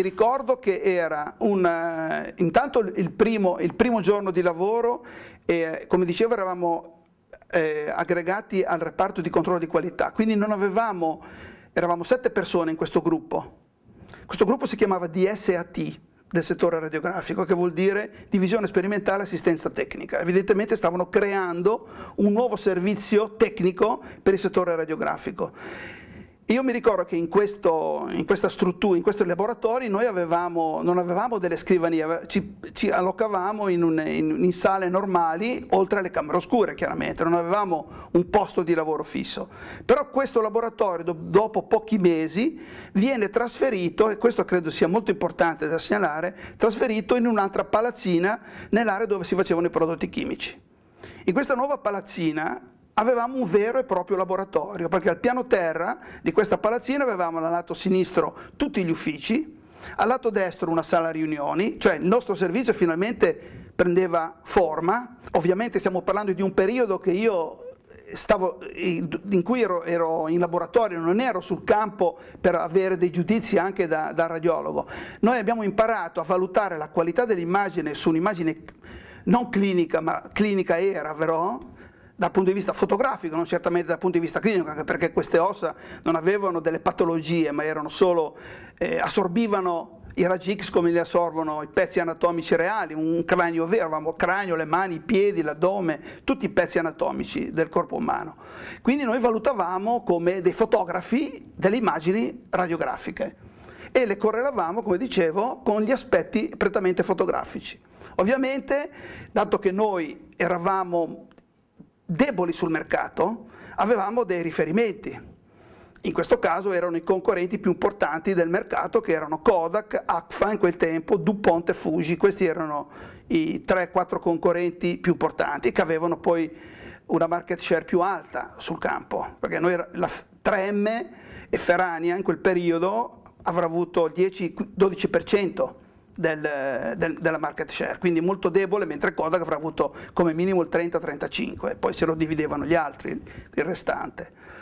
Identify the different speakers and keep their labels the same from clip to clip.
Speaker 1: Mi ricordo che era un, uh, intanto il primo, il primo, giorno di lavoro e come dicevo eravamo eh, aggregati al reparto di controllo di qualità, quindi non avevamo, eravamo sette persone in questo gruppo. Questo gruppo si chiamava DSAT, del settore radiografico, che vuol dire divisione sperimentale assistenza tecnica. Evidentemente stavano creando un nuovo servizio tecnico per il settore radiografico. Io mi ricordo che in, questo, in questa struttura, in questi laboratori, noi avevamo, non avevamo delle scrivanie, ci, ci allocavamo in, un, in, in, sale normali, oltre alle camere oscure chiaramente, non avevamo un posto di lavoro fisso. Però questo laboratorio, do, dopo pochi mesi, viene trasferito, e questo credo sia molto importante da segnalare, trasferito in un'altra palazzina nell'area dove si facevano i prodotti chimici. In questa nuova palazzina avevamo un vero e proprio laboratorio, perché al piano terra di questa palazzina avevamo al lato sinistro tutti gli uffici, al lato destro una sala riunioni, cioè il nostro servizio finalmente prendeva forma, ovviamente stiamo parlando di un periodo che io Stavo, in cui ero, ero, in laboratorio, non ero sul campo per avere dei giudizi anche da, da radiologo. Noi abbiamo imparato a valutare la qualità dell'immagine su un'immagine non clinica, ma clinica era però, dal punto di vista fotografico, non certamente dal punto di vista clinico, anche perché queste ossa non avevano delle patologie, ma erano solo, eh, assorbivano i raggi X come li assorbono i pezzi anatomici reali, un cranio vero, avevamo cranio, le mani, i piedi, l'addome, tutti i pezzi anatomici del corpo umano. Quindi noi valutavamo come dei fotografi delle immagini radiografiche e le correlavamo, come dicevo, con gli aspetti prettamente fotografici. Ovviamente, dato che noi eravamo deboli sul mercato, avevamo dei riferimenti. In questo caso erano i concorrenti più importanti del mercato che erano Kodak, Agfa in quel tempo, DuPont e Fuji, questi erano i 3-4 concorrenti più importanti che avevano poi una market share più alta sul campo, perché noi la 3M e Ferrania in quel periodo avrà avuto il 10-12% del, del, della market share, quindi molto debole, mentre Kodak avrà avuto come minimo il 30-35, poi se lo dividevano gli altri, il restante.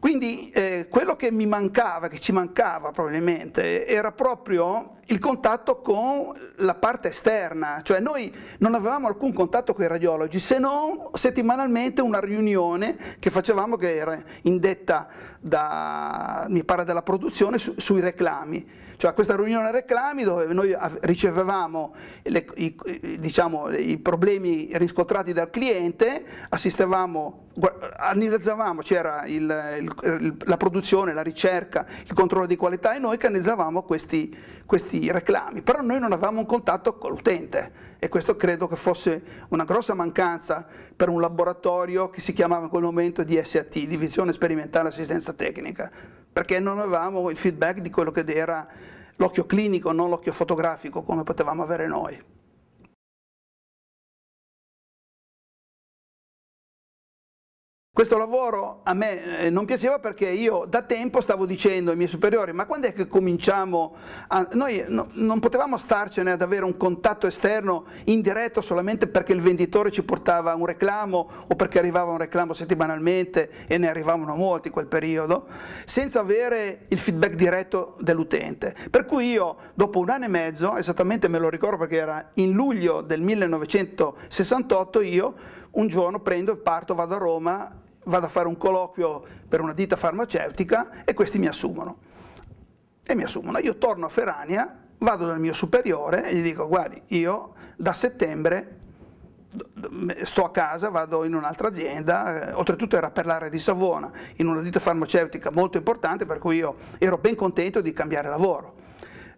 Speaker 1: Quindi eh, quello che mi mancava, che ci mancava probabilmente, era proprio il contatto con la parte esterna, cioè noi non avevamo alcun contatto con i radiologi se non settimanalmente una riunione che facevamo che era indetta da, mi pare della produzione, su, sui reclami cioè questa riunione reclami dove noi ricevevamo le, i, diciamo, i, problemi riscontrati dal cliente, assistevamo, analizzavamo, c'era la produzione, la ricerca, il controllo di qualità e noi che analizzavamo questi, questi reclami, però noi non avevamo un contatto con l'utente e questo credo che fosse una grossa mancanza per un laboratorio che si chiamava in quel momento DSAT, Divisione Sperimentale Assistenza Tecnica, perché non avevamo il feedback di quello che era l'occhio clinico, non l'occhio fotografico come potevamo avere noi. Questo lavoro a me eh, non piaceva perché io da tempo stavo dicendo ai miei superiori ma quando è che cominciamo a... Noi no, non potevamo starcene ad avere un contatto esterno indiretto solamente perché il venditore ci portava un reclamo o perché arrivava un reclamo settimanalmente e ne arrivavano molti in quel periodo, senza avere il feedback diretto dell'utente. Per cui io dopo un anno e mezzo, esattamente me lo ricordo perché era in luglio del 1968, io un giorno prendo e parto, vado a Roma vado a fare un colloquio per una ditta farmaceutica e questi mi assumono. E mi assumono. Io torno a Ferrania, vado dal mio superiore e gli dico guardi, io da settembre sto a casa, vado in un'altra azienda, eh, oltretutto era per l'area di Savona, in una ditta farmaceutica molto importante, per cui io ero ben contento di cambiare lavoro.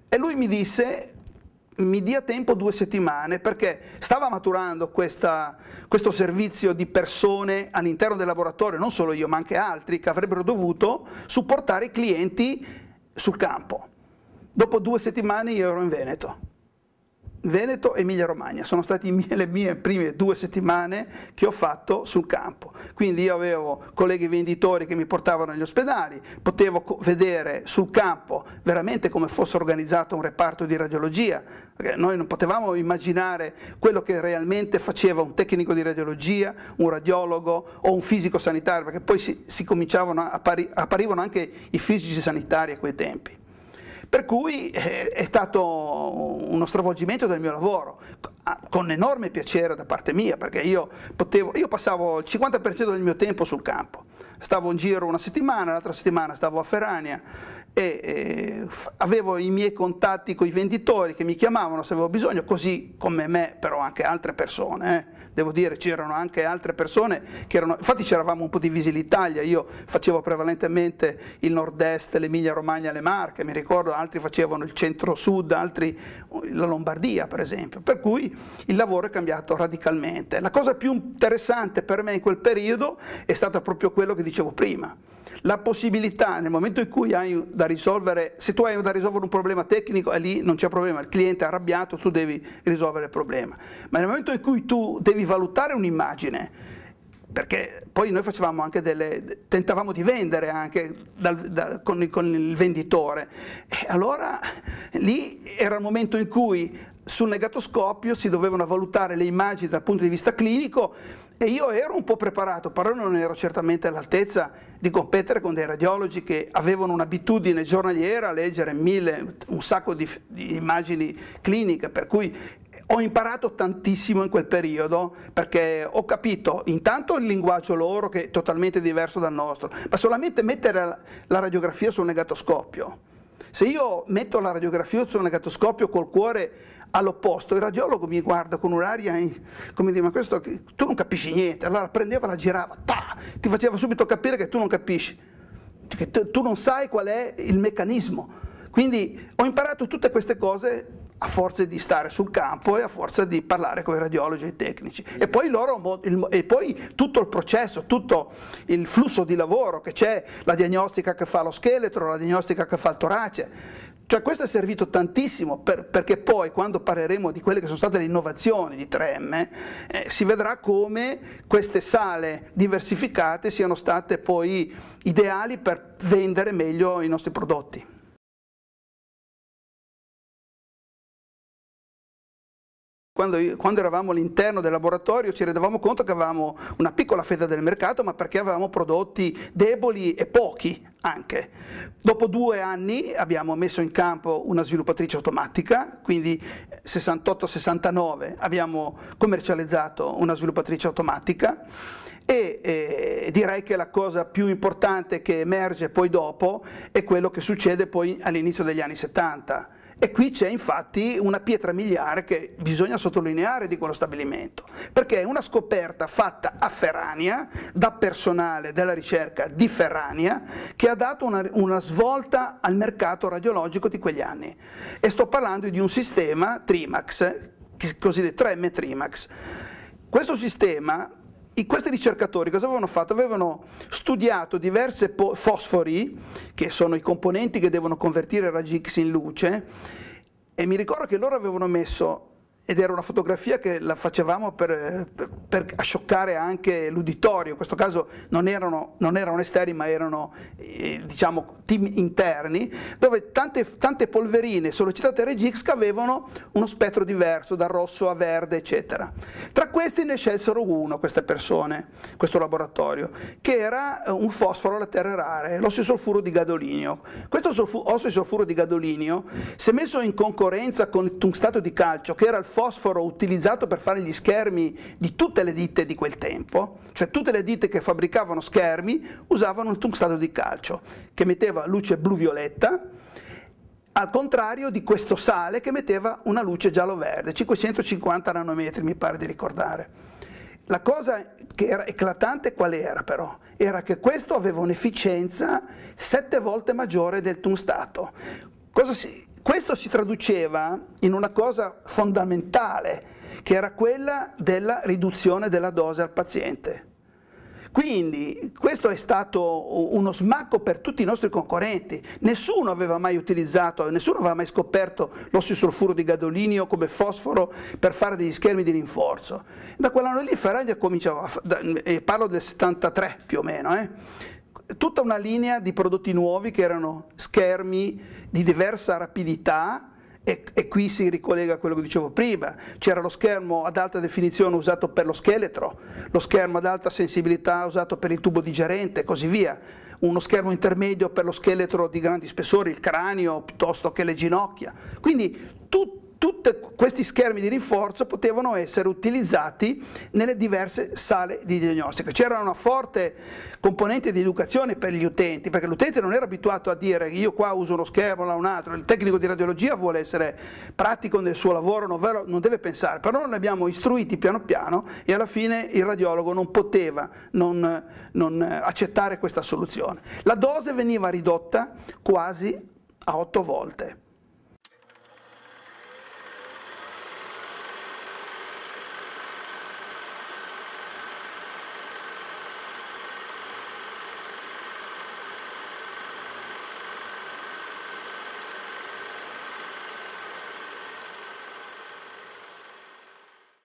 Speaker 1: E lui mi disse, mi dia tempo due settimane perché stava maturando questa, questo servizio di persone all'interno del laboratorio, non solo io ma anche altri che avrebbero dovuto supportare i clienti sul campo. Dopo due settimane io ero in Veneto Veneto e Emilia Romagna, sono state le mie prime due settimane che ho fatto sul campo, quindi io avevo colleghi venditori che mi portavano negli ospedali, potevo vedere sul campo veramente come fosse organizzato un reparto di radiologia, perché noi non potevamo immaginare quello che realmente faceva un tecnico di radiologia, un radiologo o un fisico sanitario, perché poi si, si cominciavano, appari, apparivano anche i fisici sanitari a quei tempi. Per cui eh, è stato uno stravolgimento del mio lavoro, con enorme piacere da parte mia, perché io, potevo, io passavo il 50% del mio tempo sul campo. Stavo in giro una settimana, l'altra settimana stavo a Ferrania e eh, avevo i miei contatti con i venditori che mi chiamavano se avevo bisogno, così come me, però anche altre persone. Eh. Devo dire, c'erano anche altre persone che erano, infatti c'eravamo un po' divisi l'Italia, io facevo prevalentemente il nord-est, l'Emilia Romagna, le Marche, mi ricordo altri facevano il centro-sud, altri la Lombardia per esempio, per cui il lavoro è cambiato radicalmente. La cosa più interessante per me in quel periodo è stato proprio quello che dicevo prima, la possibilità nel momento in cui hai da risolvere, se tu hai da risolvere un problema tecnico e lì non c'è problema, il cliente è arrabbiato, tu devi risolvere il problema, ma nel momento in cui tu devi valutare un'immagine, perché poi noi facevamo anche delle, tentavamo di vendere anche dal, da, con, con, il venditore, e allora lì era il momento in cui sul negatoscopio si dovevano valutare le immagini dal punto di vista clinico e io ero un po' preparato, però non ero certamente all'altezza di competere con dei radiologi che avevano un'abitudine giornaliera a leggere mille, un sacco di, di immagini cliniche, per cui ho imparato tantissimo in quel periodo perché ho capito intanto il linguaggio loro che è totalmente diverso dal nostro, ma solamente mettere la, radiografia sul negatoscopio. Se io metto la radiografia sul negatoscopio col cuore all'opposto, il radiologo mi guarda con un'aria come dire, ma questo tu non capisci niente, allora prendeva, la girava, ta, ti faceva subito capire che tu non capisci, che tu non sai qual è il meccanismo. Quindi ho imparato tutte queste cose a forza di stare sul campo e a forza di parlare con i radiologi e i tecnici. E poi, loro, e poi tutto il processo, tutto il flusso di lavoro che c'è, la diagnostica che fa lo scheletro, la diagnostica che fa il torace, cioè questo è servito tantissimo per, perché poi quando parleremo di quelle che sono state le innovazioni di 3M eh, si vedrà come queste sale diversificate siano state poi ideali per vendere meglio i nostri prodotti. Quando, quando, eravamo all'interno del laboratorio ci rendevamo conto che avevamo una piccola fetta del mercato, ma perché avevamo prodotti deboli e pochi anche. Dopo due anni abbiamo messo in campo una sviluppatrice automatica, quindi 68-69 abbiamo commercializzato una sviluppatrice automatica e eh, direi che la cosa più importante che emerge poi dopo è quello che succede poi all'inizio degli anni 70 e qui c'è infatti una pietra miliare che bisogna sottolineare di quello stabilimento, perché è una scoperta fatta a Ferrania, da personale della ricerca di Ferrania, che ha dato una, una svolta al mercato radiologico di quegli anni. E sto parlando di un sistema Trimax, cosiddetto 3M Trimax. Questo sistema questi ricercatori cosa avevano fatto? Avevano studiato diverse fosfori, che sono i componenti che devono convertire raggi X in luce, e mi ricordo che loro avevano messo ed era una fotografia che la facevamo per, per, per scioccare anche l'uditorio, in questo caso non erano, non erano esterni ma erano eh, diciamo, team interni, dove tante, tante polverine sollecitate Regix che avevano uno spettro diverso, da rosso a verde eccetera. Tra questi ne scelsero uno queste persone, questo laboratorio, che era eh, un fosforo alle terre rare, l'ossisolfuro di gadolinio. Questo ossisolfuro di gadolinio, se messo in concorrenza con il tungstato di calcio, che era il fosforo utilizzato per fare gli schermi di tutte le ditte di quel tempo, cioè tutte le ditte che fabbricavano schermi usavano il tungstato di calcio, che metteva luce blu-violetta, al contrario di questo sale che metteva una luce giallo-verde, 550 nanometri mi pare di ricordare. La cosa che era eclatante qual era però? Era che questo aveva un'efficienza sette volte maggiore del tungstato. Cosa si, questo si traduceva in una cosa fondamentale, che era quella della riduzione della dose al paziente. Quindi questo è stato uno smacco per tutti i nostri concorrenti. Nessuno aveva mai utilizzato, nessuno aveva mai scoperto l'ossisulfuro di gadolinio come fosforo per fare degli schermi di rinforzo. Da quell'anno lì Ferraglia cominciava, parlo del 73 più o meno, eh, tutta una linea di prodotti nuovi che erano schermi di diversa rapidità e, e, qui si ricollega a quello che dicevo prima, c'era lo schermo ad alta definizione usato per lo scheletro, lo schermo ad alta sensibilità usato per il tubo digerente e così via. uno schermo intermedio per lo scheletro di grandi spessori, il cranio piuttosto che le ginocchia. Quindi tutto tutti questi schermi di rinforzo potevano essere utilizzati nelle diverse sale di diagnostica. C'era una forte componente di educazione per gli utenti, perché l'utente non era abituato a dire io qua uso uno schermo, là un altro, il tecnico di radiologia vuole essere pratico nel suo lavoro, non deve pensare, però noi li abbiamo istruiti piano piano e alla fine il radiologo non poteva non, non accettare questa soluzione. La dose veniva ridotta quasi a otto volte